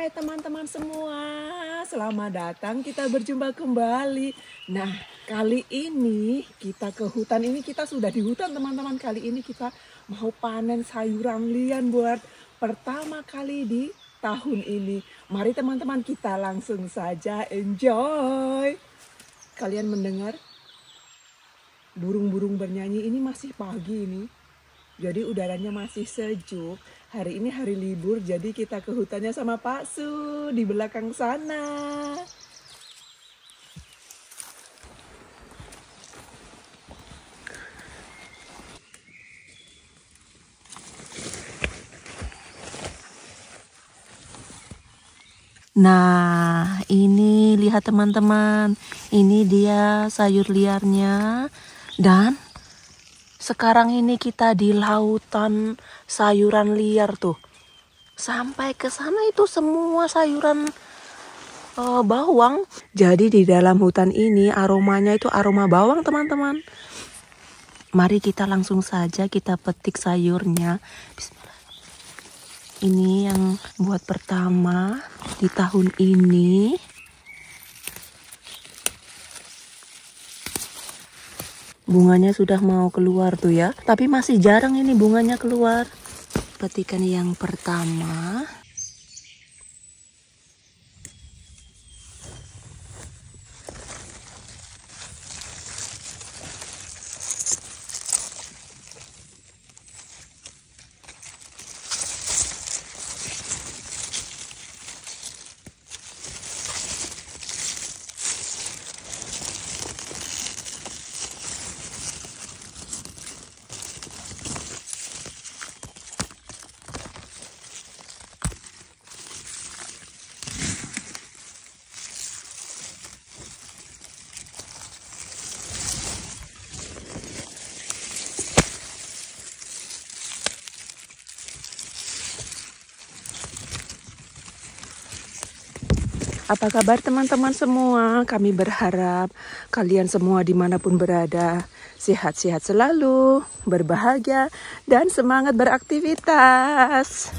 Hai teman-teman semua, selamat datang kita berjumpa kembali. Nah kali ini kita ke hutan ini kita sudah di hutan teman-teman. Kali ini kita mau panen sayuran lian buat pertama kali di tahun ini. Mari teman-teman kita langsung saja enjoy. Kalian mendengar burung-burung bernyanyi ini masih pagi ini. Jadi udaranya masih sejuk. Hari ini hari libur, jadi kita ke hutannya sama Pak Su di belakang sana. Nah, ini lihat teman-teman. Ini dia sayur liarnya. Dan sekarang ini kita di lautan sayuran liar tuh. Sampai ke sana itu semua sayuran uh, bawang. Jadi di dalam hutan ini aromanya itu aroma bawang, teman-teman. Mari kita langsung saja kita petik sayurnya. Bismillah ini yang buat pertama di tahun ini bunganya sudah mau keluar tuh ya. Tapi masih jarang ini bunganya keluar. Petikan yang pertama Apa kabar teman-teman semua? Kami berharap kalian semua di mana pun berada sehat-sehat selalu, berbahagia, dan semangat beraktivitas.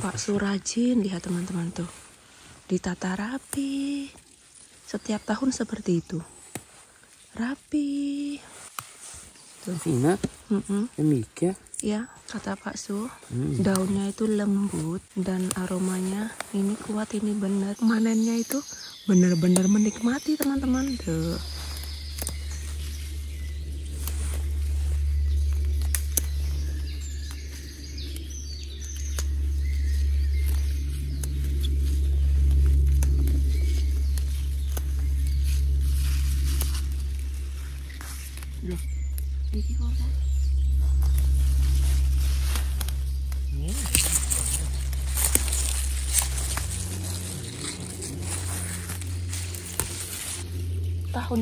Pak Surajin, lihat teman-teman tuh ditata rapi. Setiap tahun seperti itu. Rapi. Fina, mm -mm. ya? Ya, kata Pak Su, hmm. daunnya itu lembut dan aromanya ini kuat ini benar. Manennya itu benar-benar menikmati teman-teman. Tuh. Tahun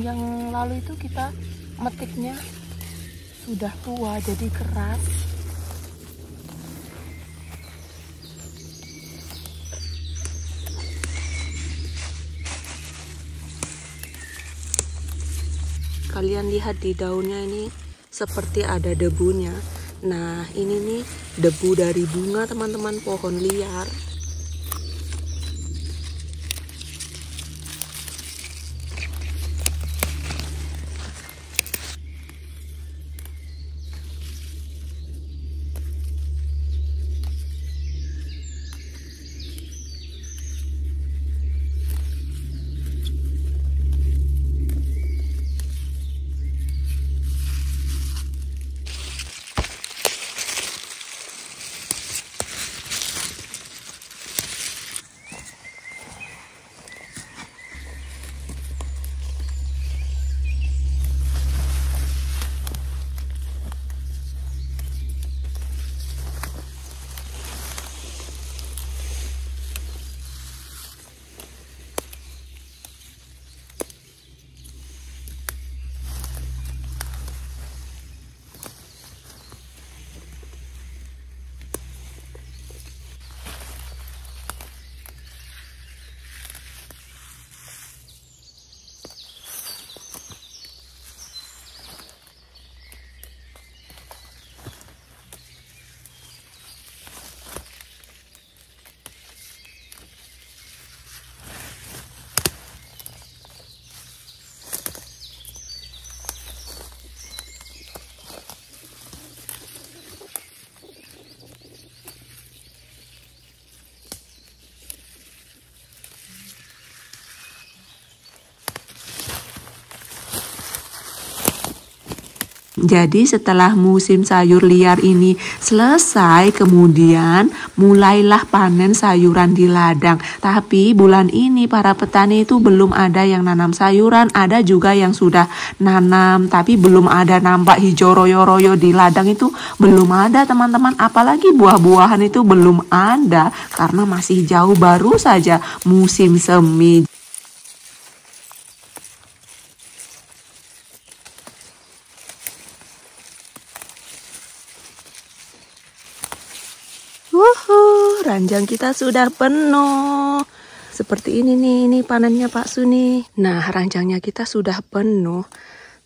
yang lalu itu kita metiknya sudah tua jadi keras kalian lihat di daunnya ini seperti ada debunya. Nah ini nih debu dari bunga teman-teman pohon liar Jadi setelah musim sayur liar ini selesai, kemudian mulailah panen sayuran di ladang. Tapi bulan ini para petani itu belum ada yang nanam sayuran, ada juga yang sudah nanam, tapi belum ada nampak hijau royo-royo di ladang itu belum ada teman-teman. Apalagi buah-buahan itu belum ada karena masih jauh baru saja musim semi. Wuhu, ranjang kita sudah penuh. Seperti ini nih, ini panennya Pak Suni. Nah, ranjangnya kita sudah penuh.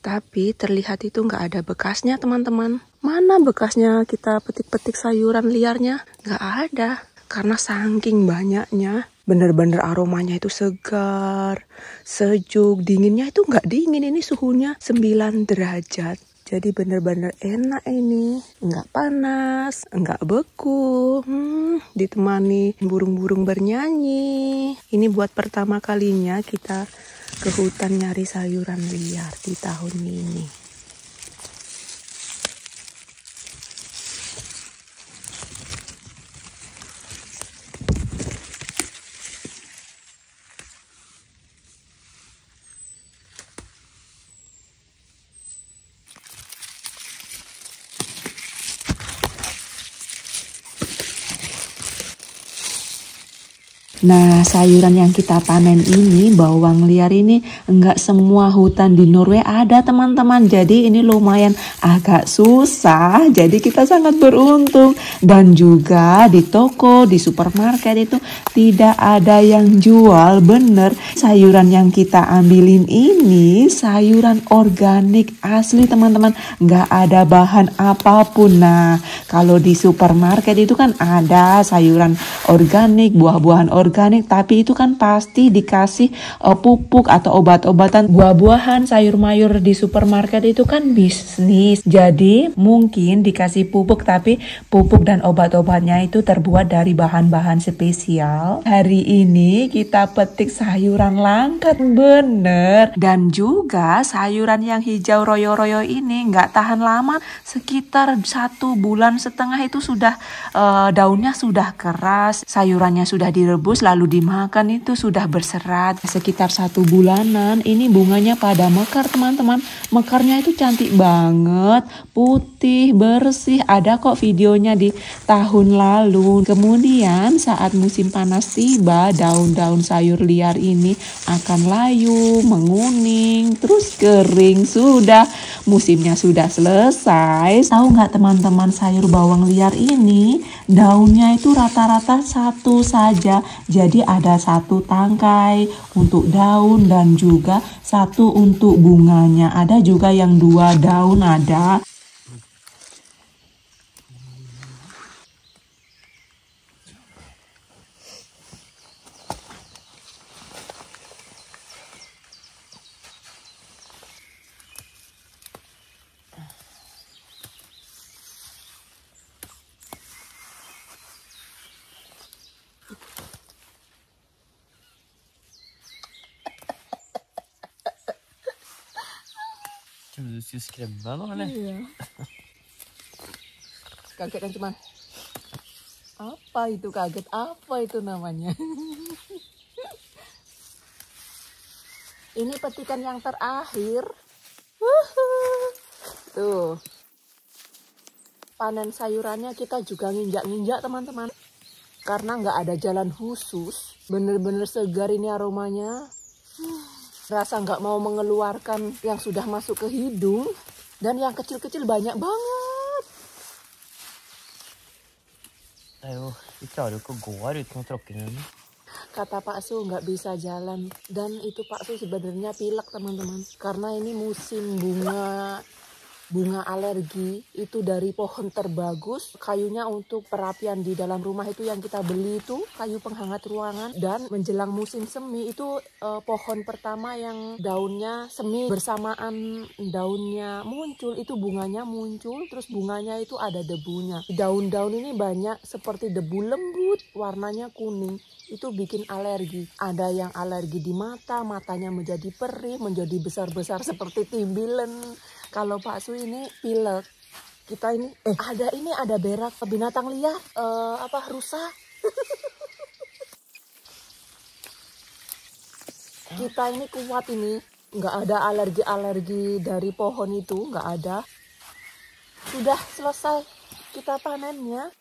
Tapi terlihat itu nggak ada bekasnya teman-teman. Mana bekasnya kita petik-petik sayuran liarnya? Nggak ada. Karena saking banyaknya, bener-bener aromanya itu segar, sejuk, dinginnya itu nggak dingin. Ini suhunya 9 derajat. Jadi bener-bener enak ini, nggak panas, nggak beku, hmm, ditemani burung-burung bernyanyi. Ini buat pertama kalinya kita ke hutan nyari sayuran liar di tahun ini. Nah, sayuran yang kita panen ini, bawang liar ini, enggak semua hutan di Norway ada teman-teman. Jadi ini lumayan agak susah, jadi kita sangat beruntung. Dan juga di toko, di supermarket itu tidak ada yang jual bener. Sayuran yang kita ambilin ini, sayuran organik asli teman-teman. Enggak ada bahan apa pun. Nah, kalau di supermarket itu kan ada sayuran organik, buah-buahan organik organik tapi itu kan pasti dikasih uh, pupuk atau obat-obatan. Buah-buahan sayur mayur di supermarket itu kan bisnis. Jadi mungkin dikasih pupuk tapi pupuk dan obat-obatnya itu terbuat dari bahan-bahan spesial. Hari ini kita petik sayuran langka. Bener. Dan juga sayuran yang hijau royo-royo ini nggak tahan lama. Sekitar satu bulan setengah itu sudah uh, daunnya sudah keras sayurannya sudah direbus lalu dimakan itu sudah berserat. Sekitar satu bulanan ini bunganya pada mekar teman-teman. Mekarnya itu cantik banget putih bersih. Ada kok videonya di tahun lalu. Kemudian saat musim panas tiba daun-daun sayur liar ini akan layu menguning terus kering. Sudah musimnya sudah selesai. Tahu nggak teman-teman sayur bawang liar ini? Daunnya itu rata-rata satu saja. Jadi ada satu tangkai untuk daun dan juga satu untuk bunganya. Ada juga yang dua daun ada. Skulle skrämma någon eller? Iya. Kaget kan cuman apa itu kaget? Apa itu namanya? Ini petikan yang terakhir. Tuh. Panen sayurannya kita juga nginjak-nginjak teman-teman. Karena nggak ada jalan khusus bener-bener segar ini aromanya rasa nggak mau mengeluarkan yang sudah masuk ke hidung dan yang kecil-kecil banyak banget. Ayo, vi klarer jo ikke å gå her uten å tråkke i den. Kata Pak Su nggak bisa jalan dan itu Pak Su sebenarnya pilek teman-teman karena ini musim bunga bunga alergi itu dari pohon terbagus. Kayunya untuk perapian di dalam rumah itu yang kita beli itu kayu penghangat ruangan. Dan menjelang musim semi itu eh, pohon pertama yang daunnya semi bersamaan daunnya muncul itu bunganya muncul terus bunganya itu ada debunya. Daun-daun ini banyak seperti debu lembut warnanya kuning. Itu bikin alergi. Ada yang alergi di mata matanya menjadi perih menjadi besar-besar seperti timbilen kalau Pak Su ini pilek. Kita ini eh ada ini ada berak binatang liar eh, apa rusa. Kita ini kuat ini nggak ada alergi-alergi dari pohon itu nggak ada. Sudah selesai kita panennya.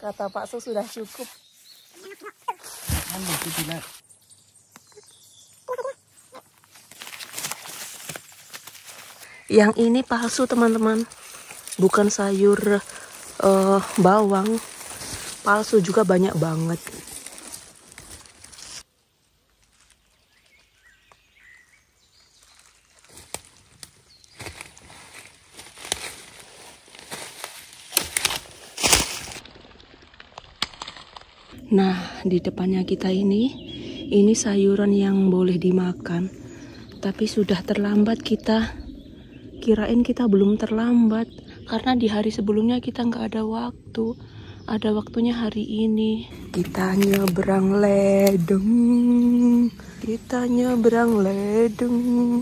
Kata Pak Su sudah cukup. Kan lucu tidak. Yang ini palsu teman-teman, bukan sayur eh, bawang. Palsu juga banyak banget. Nah, di depannya kita ini, ini sayuran yang boleh dimakan. Tapi sudah terlambat kita. Kirain kita belum terlambat, karena di hari sebelumnya kita nggak ada waktu. Ada waktunya hari ini. Kita nyebrang ledeng. Kita nyebrang ledeng.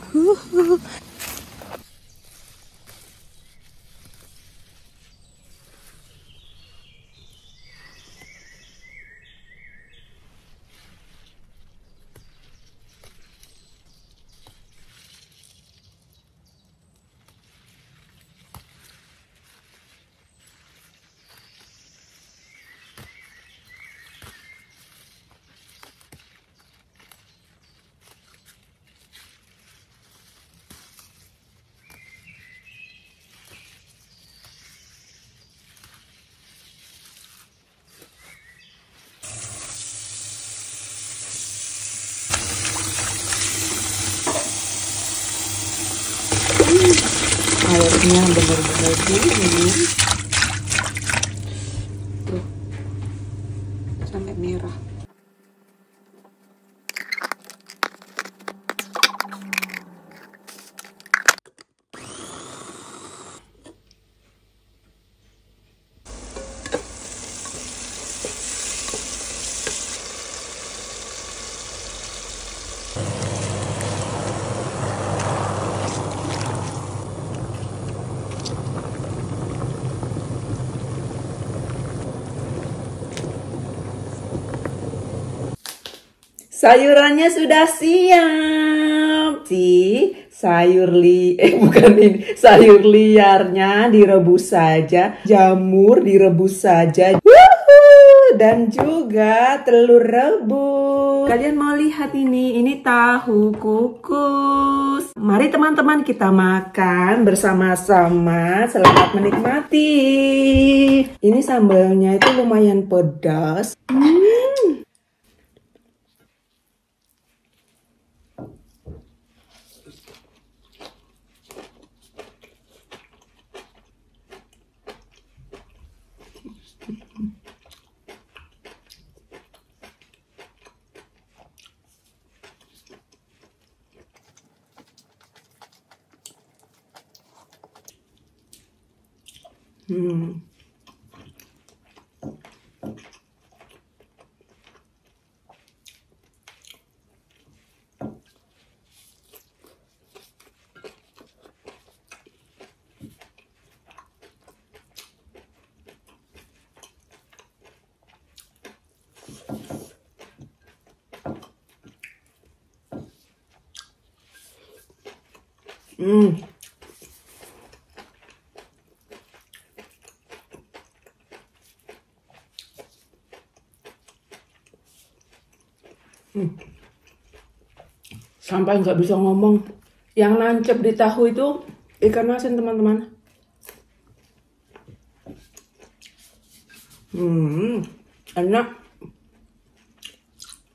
Airnya benar-benar dingin tuh sampai merah Sayurannya sudah siap. Si sayur li eh bukan ini, sayur liarnya direbus saja, jamur direbus saja. Dan juga telur rebus. Kalian mau lihat ini, ini tahu kukus. Mari teman-teman kita makan bersama-sama. Selamat menikmati. Ini sambalnya itu lumayan pedas. Hmm. Hmm. Sampai nggak bisa ngomong. Yang nancep di tahu itu ikan asin teman-teman. Hmm, enak.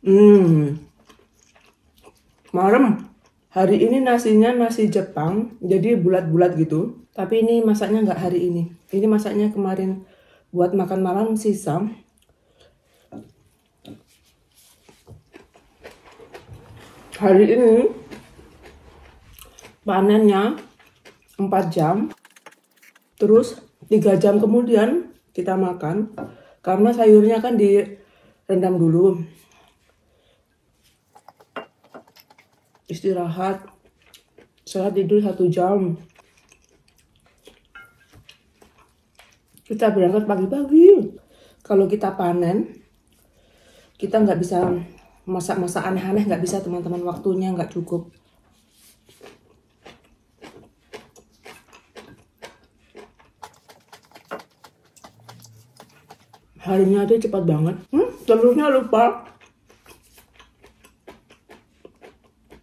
Hmm, marem. Hari ini nasinya nasi Jepang, jadi bulat-bulat gitu. Tapi ini masaknya nggak hari ini. Ini masaknya kemarin buat makan malam sisa. Hari ini panennya 4 jam. Terus 3 jam kemudian kita makan. Karena sayurnya kan direndam dulu. Istirahat. Saya tidur satu jam. Kita berangkat pagi-pagi. Kalau kita panen kita nggak bisa masak-masak aneh-aneh nggak bisa teman-teman waktunya nggak cukup. Harinya tuh cepat banget. Hmm, telurnya lupa pedas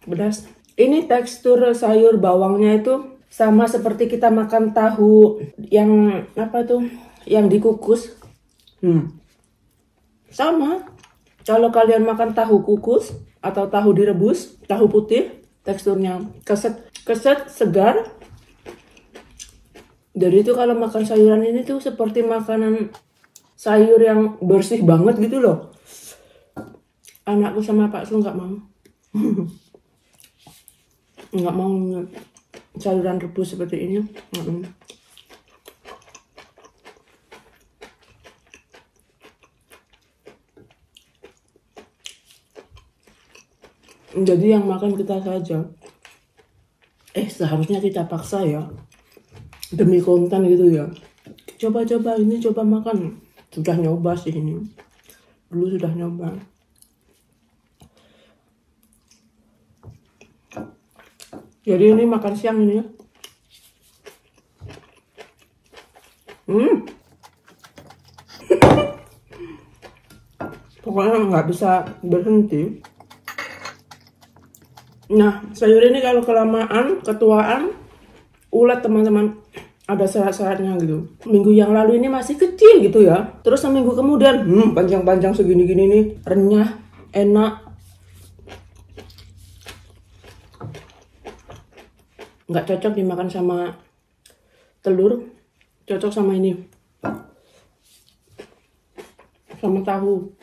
ini tekstur sayur bawangnya itu sama seperti kita makan tahu yang apa tuh yang dikukus. Hmm. sama. Kalau kalian makan tahu kukus atau tahu direbus tahu putih teksturnya keset keset segar. Jadi itu kalau makan sayuran ini tuh seperti makanan sayur yang bersih banget gitu loh. Anakku sama Pak Su nggak mau nggak mau sayuran rebus seperti ini. Mau. jadi yang makan kita saja. Eh seharusnya kita paksa ya. Demi konten gitu ya. Coba-coba ini coba makan. Sudah nyoba sih ini. Dulu sudah nyoba jadi ini makan siang ini ya hmm pokoknya nggak bisa berhenti nah sayur ini kalau kelamaan ketuaan ulat teman-teman ada serat-seratnya gitu. Minggu yang lalu ini masih kecil gitu ya. Terus seminggu kemudian, hmm, panjang-panjang segini-gini nih, renyah, enak. Nggak cocok dimakan sama telur, cocok sama ini. Sama tahu.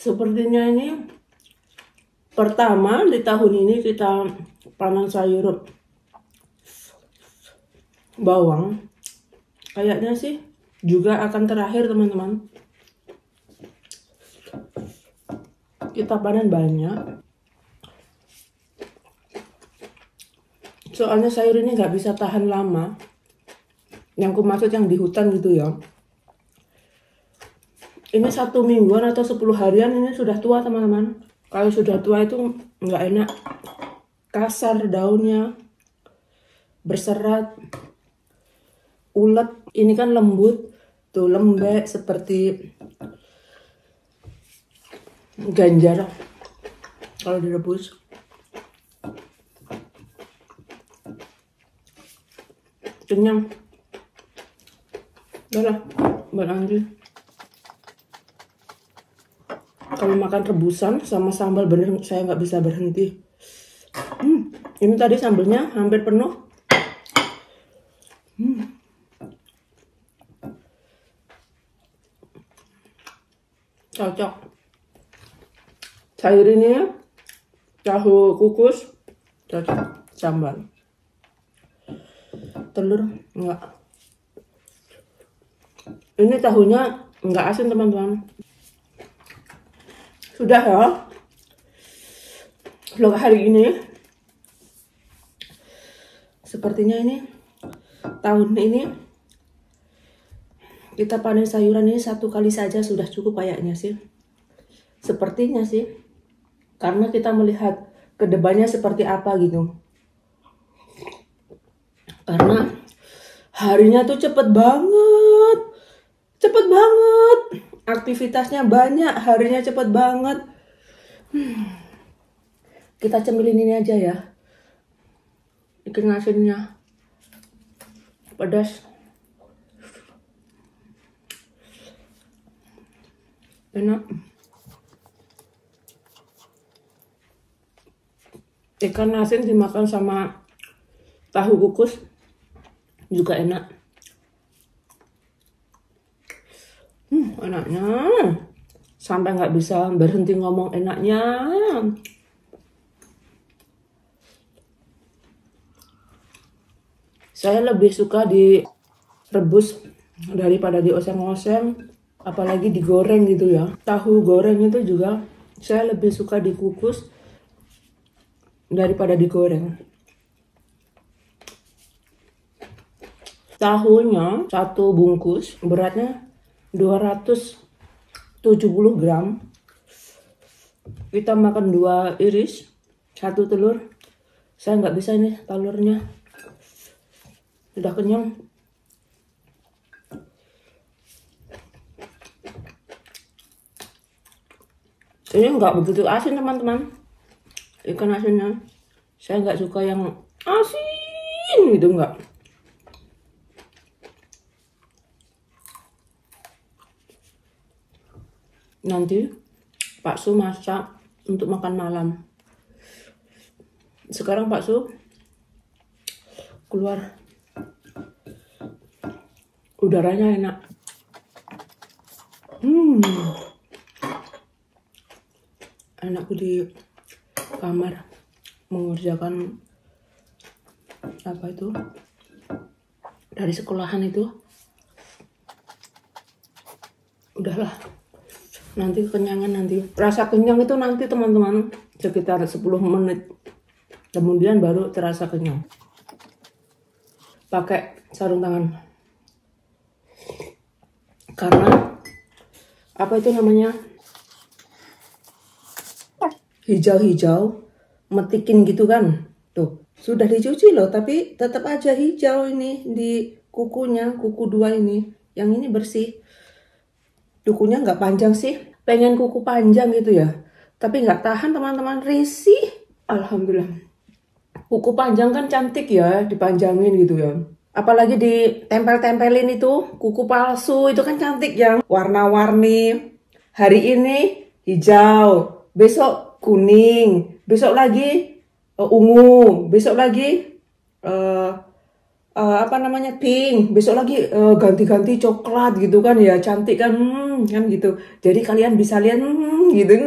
Sepertinya ini pertama di tahun ini kita panen sayur bawang. Kayaknya sih juga akan terakhir teman-teman. Kita panen banyak. Soalnya sayur ini nggak bisa tahan lama. Yang ku maksud yang di hutan gitu ya ini satu mingguan atau sepuluh harian ini sudah tua teman-teman kalau sudah tua itu nggak enak kasar daunnya berserat ulet ini kan lembut tuh lembek seperti ganjar. Kalau direbus. Kenyang. Udah berlanjut kalau makan rebusan sama sambal bener saya nggak bisa berhenti. Hmm, ini tadi sambalnya hampir penuh cocok. Sayur ini tahu kukus cocok. Sambal. Telur enggak. Ini tahunya enggak asin teman-teman. Sudah ya. Vlog hari ini. Sepertinya ini tahun ini kita panen sayuran ini satu kali saja sudah cukup kayaknya sih sepertinya sih karena kita melihat ke depannya seperti apa gitu karena harinya tuh cepet banget cepet banget aktivitasnya banyak, harinya cepat banget. Hmm. Kita cemilin ini aja ya. Ikan asinnya. Pedas. Enak. Ikan asin dimakan sama tahu kukus juga enak. Hmm, enaknya. Sampai nggak bisa berhenti ngomong enaknya. Saya lebih suka di rebus daripada dioseng-oseng apalagi digoreng gitu ya. Tahu goreng itu juga saya lebih suka dikukus daripada digoreng. Tahunya satu bungkus beratnya 270 gram. Kita makan dua iris satu telur. Saya nggak bisa nih telurnya. Sudah kenyang ini nggak begitu asin teman-teman. Ikan asinnya. Saya nggak suka yang asin gitu nggak. Nanti Pak Su masak untuk makan malam. Sekarang Pak Su keluar. Udaranya enak. Hmm anakku di kamar mengerjakan apa itu? Dari sekolahan itu. Udahlah. Nanti kenyangan nanti. Rasa kenyang itu nanti teman-teman. Sekitar 10 menit. Kemudian baru terasa kenyang. Pakai sarung tangan. Karena apa itu namanya hijau-hijau metikin gitu kan? Tuh sudah dicuci loh tapi tetap aja hijau ini di kukunya kuku dua ini. Yang ini bersih. Kukunya nggak panjang sih. Pengen kuku panjang gitu ya. Tapi nggak tahan teman-teman. Risih. Alhamdulillah. Kuku panjang kan cantik ya dipanjangin gitu ya. Apalagi ditempel-tempelin itu kuku palsu itu kan cantik yang warna-warni. Hari ini hijau besok kuning, besok lagi uh, ungu, besok lagi uh, uh, apa namanya pink, besok lagi ganti-ganti uh, coklat gitu kan ya cantik kan, hmm, kan gitu. Jadi kalian bisa lihat hmm, gitu.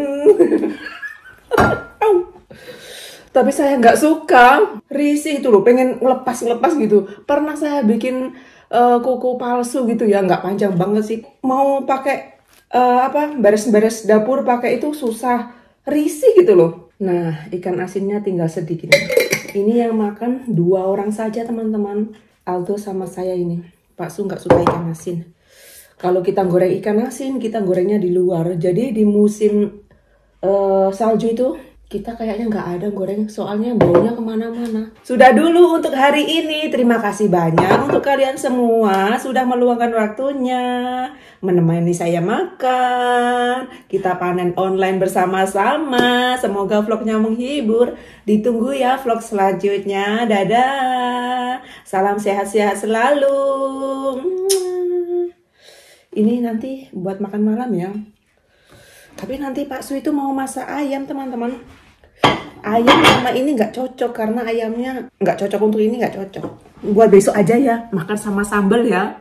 Tapi saya nggak suka, risih itu loh, pengen ngelepas-ngelepas gitu. Pernah saya bikin uh, kuku palsu gitu ya, nggak panjang banget sih. Mau pakai uh, apa beres-beres dapur pakai itu susah risih gitu loh. Nah, ikan asinnya tinggal sedikit. Ini yang makan dua orang saja teman-teman. Aldo sama saya ini. Pak Su nggak suka ikan asin. Kalau kita goreng ikan asin, kita gorengnya di luar. Jadi di musim uh, salju itu kita kayaknya nggak ada goreng soalnya baunya ke mana-mana. Sudah dulu untuk hari ini. Terima kasih banyak untuk kalian semua sudah meluangkan waktunya menemani saya makan. Kita panen online bersama-sama. Semoga vlognya menghibur. Ditunggu ya vlog selanjutnya. Dadah. Salam sehat-sehat selalu. Ini nanti buat makan malam ya. Tapi nanti Pak Su itu mau masak ayam teman-teman ayam sama ini nggak cocok karena ayamnya nggak cocok untuk ini nggak cocok. Buat besok aja ya makan sama sambal ya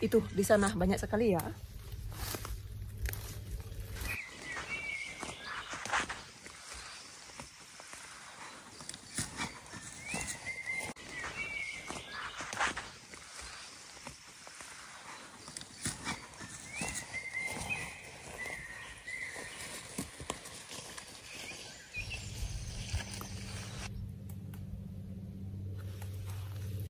itu di sana. Banyak sekali ya